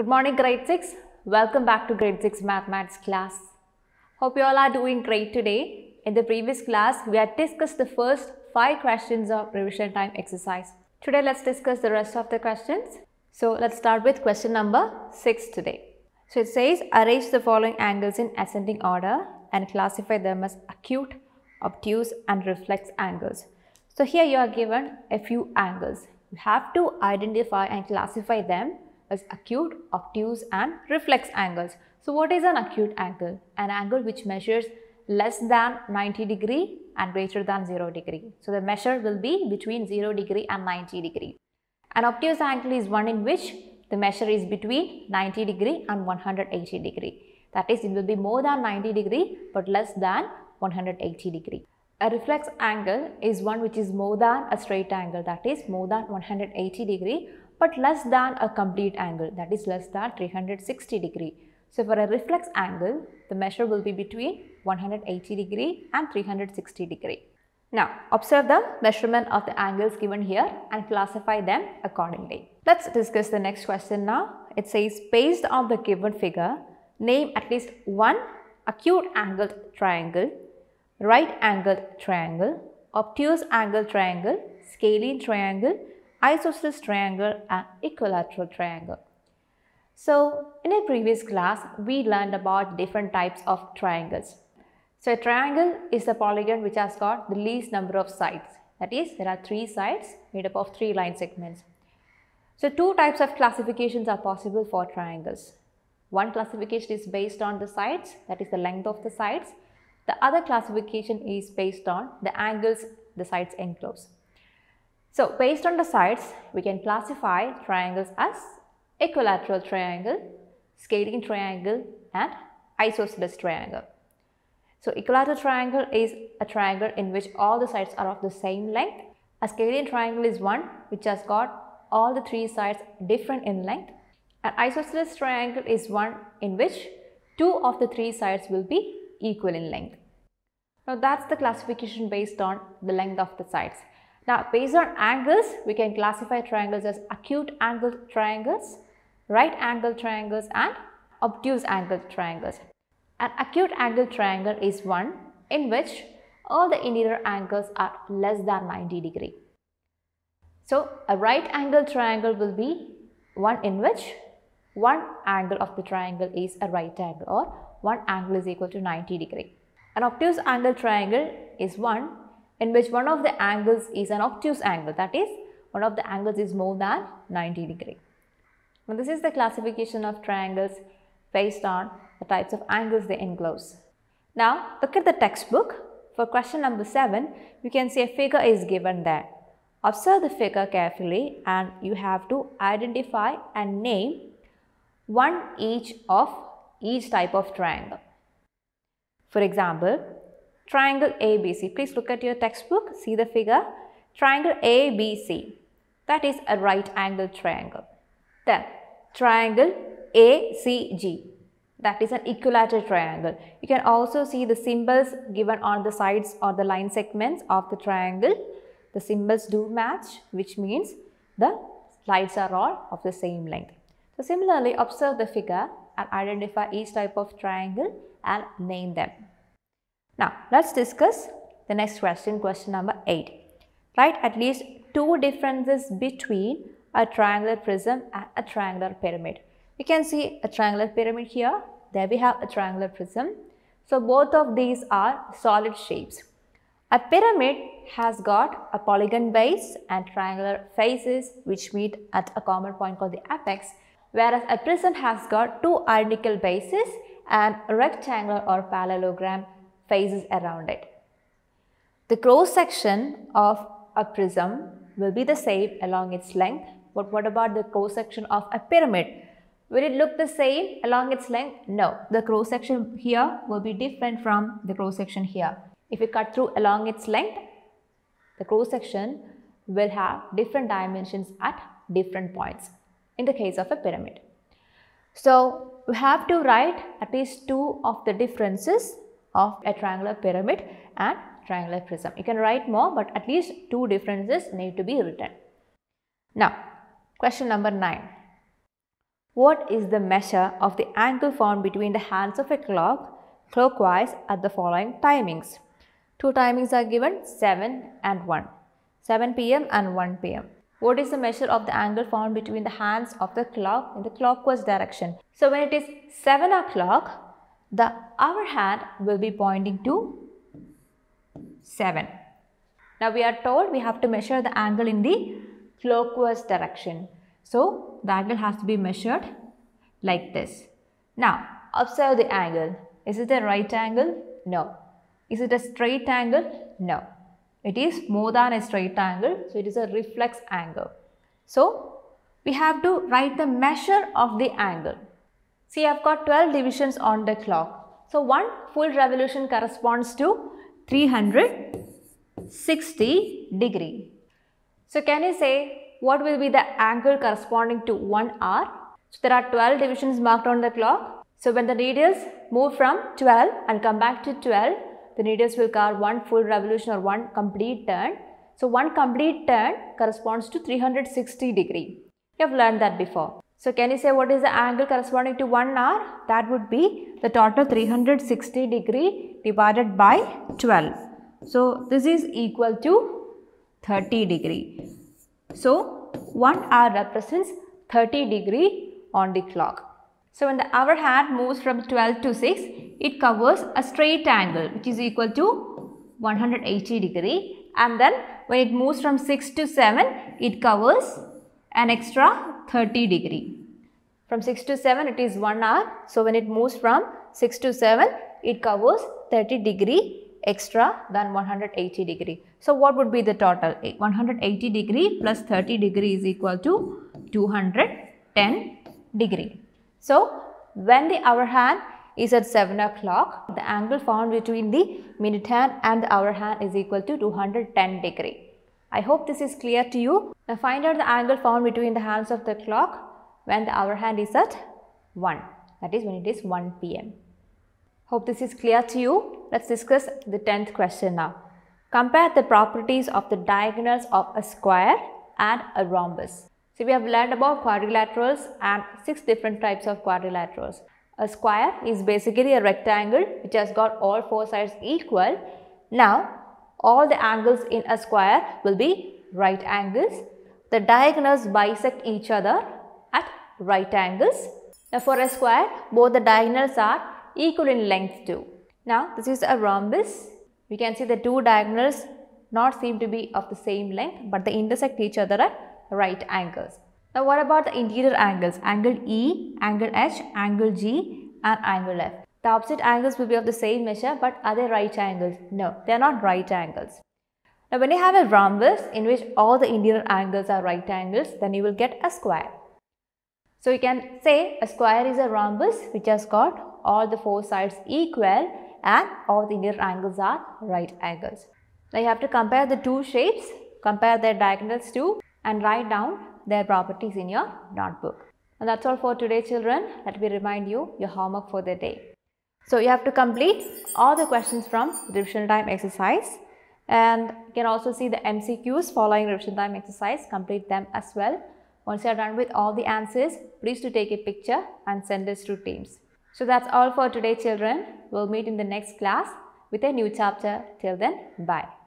Good morning, grade 6. Welcome back to grade 6 mathematics class. Hope you all are doing great today. In the previous class, we had discussed the first five questions of revision time exercise. Today, let's discuss the rest of the questions. So, let's start with question number 6 today. So, it says arrange the following angles in ascending order and classify them as acute, obtuse and reflex angles. So, here you are given a few angles. You have to identify and classify them as acute, obtuse and reflex angles. So what is an acute angle? An angle which measures less than 90 degree and greater than 0 degree. So the measure will be between 0 degree and 90 degree. An obtuse angle is one in which the measure is between 90 degree and 180 degree. That is it will be more than 90 degree but less than 180 degree. A reflex angle is one which is more than a straight angle that is more than 180 degree but less than a complete angle that is less than 360 degree. So for a reflex angle, the measure will be between 180 degree and 360 degree. Now observe the measurement of the angles given here and classify them accordingly. Let's discuss the next question now. It says based on the given figure, name at least one acute angled triangle, right angled triangle, obtuse angled triangle, scalene triangle, isosceles triangle and equilateral triangle. So, in a previous class, we learned about different types of triangles. So, a triangle is a polygon which has got the least number of sides. That is, there are three sides made up of three line segments. So, two types of classifications are possible for triangles. One classification is based on the sides, that is the length of the sides. The other classification is based on the angles the sides enclose. So, based on the sides, we can classify triangles as equilateral triangle, scalene triangle and isosceles triangle. So, equilateral triangle is a triangle in which all the sides are of the same length. A scalene triangle is one which has got all the three sides different in length. An isosceles triangle is one in which two of the three sides will be equal in length. Now, that's the classification based on the length of the sides. Now, based on angles, we can classify triangles as acute angle triangles, right angle triangles and obtuse angle triangles. An acute angle triangle is one in which all the interior angles are less than 90 degree. So, a right angle triangle will be one in which one angle of the triangle is a right angle or one angle is equal to 90 degree. An obtuse angle triangle is one in which one of the angles is an obtuse angle that is one of the angles is more than 90 degree. Now this is the classification of triangles based on the types of angles they enclose. Now look at the textbook. For question number 7 you can see a figure is given there. Observe the figure carefully and you have to identify and name one each of each type of triangle. For example, triangle ABC. Please look at your textbook, see the figure. Triangle ABC, that is a right angle triangle. Then triangle ACG, that is an equilateral triangle. You can also see the symbols given on the sides or the line segments of the triangle. The symbols do match which means the sides are all of the same length. So similarly observe the figure and identify each type of triangle and name them. Now, let's discuss the next question, question number 8. Write at least two differences between a triangular prism and a triangular pyramid. You can see a triangular pyramid here. There we have a triangular prism. So, both of these are solid shapes. A pyramid has got a polygon base and triangular faces which meet at a common point called the apex whereas a prism has got two identical bases and a rectangular or parallelogram faces around it. The cross section of a prism will be the same along its length. But what about the cross section of a pyramid? Will it look the same along its length? No. The cross section here will be different from the cross section here. If you cut through along its length, the cross section will have different dimensions at different points in the case of a pyramid. So, we have to write at least two of the differences of a triangular pyramid and triangular prism. You can write more but at least two differences need to be written. Now, question number 9. what is the measure of the angle found between the hands of a clock clockwise at the following timings? Two timings are given 7 and 1. 7 pm and 1 pm. What is the measure of the angle found between the hands of the clock in the clockwise direction? So when it is 7 o'clock, the hour hand will be pointing to 7. Now we are told we have to measure the angle in the clockwise direction. So the angle has to be measured like this. Now observe the angle. Is it a right angle? No. Is it a straight angle? No. It is more than a straight angle. So it is a reflex angle. So we have to write the measure of the angle. See I've got 12 divisions on the clock. So one full revolution corresponds to 360 degree. So can you say what will be the angle corresponding to 1 hour? So there are 12 divisions marked on the clock. So when the needles move from 12 and come back to 12, the needles will carve one full revolution or one complete turn. So one complete turn corresponds to 360 degree. You have learned that before. So can you say what is the angle corresponding to 1 hour? That would be the total 360 degree divided by 12. So this is equal to 30 degree. So 1 hour represents 30 degree on the clock. So when the hour hand moves from 12 to 6, it covers a straight angle which is equal to 180 degree and then when it moves from 6 to 7, it covers an extra 30 degree. From 6 to 7 it is 1 hour. So when it moves from 6 to 7, it covers 30 degree extra than 180 degree. So what would be the total? 180 degree plus 30 degree is equal to 210 degree. So when the hour hand is at 7 o'clock, the angle found between the minute hand and the hour hand is equal to 210 degree. I hope this is clear to you. Now find out the angle found between the hands of the clock when the hour hand is at 1 that is when it is 1 pm. Hope this is clear to you. Let's discuss the 10th question now. Compare the properties of the diagonals of a square and a rhombus. So we have learned about quadrilaterals and six different types of quadrilaterals. A square is basically a rectangle which has got all four sides equal. Now all the angles in a square will be right angles. The diagonals bisect each other at right angles. Now for a square both the diagonals are equal in length too. Now this is a rhombus. We can see the two diagonals not seem to be of the same length but they intersect each other at right angles. Now what about the interior angles? Angle E, angle H, angle G and angle F. The opposite angles will be of the same measure but are they right angles? No, they are not right angles. Now when you have a rhombus in which all the interior angles are right angles then you will get a square. So you can say a square is a rhombus which has got all the four sides equal and all the interior angles are right angles. Now you have to compare the two shapes, compare their diagonals too and write down their properties in your notebook. And that's all for today children. Let me remind you your homework for the day. So you have to complete all the questions from revision time exercise and you can also see the MCQs following revision time exercise. Complete them as well. Once you are done with all the answers, please to take a picture and send this to teams. So that's all for today children. We'll meet in the next class with a new chapter. Till then, bye.